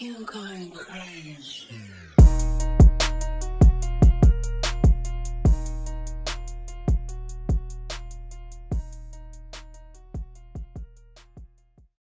you going crazy.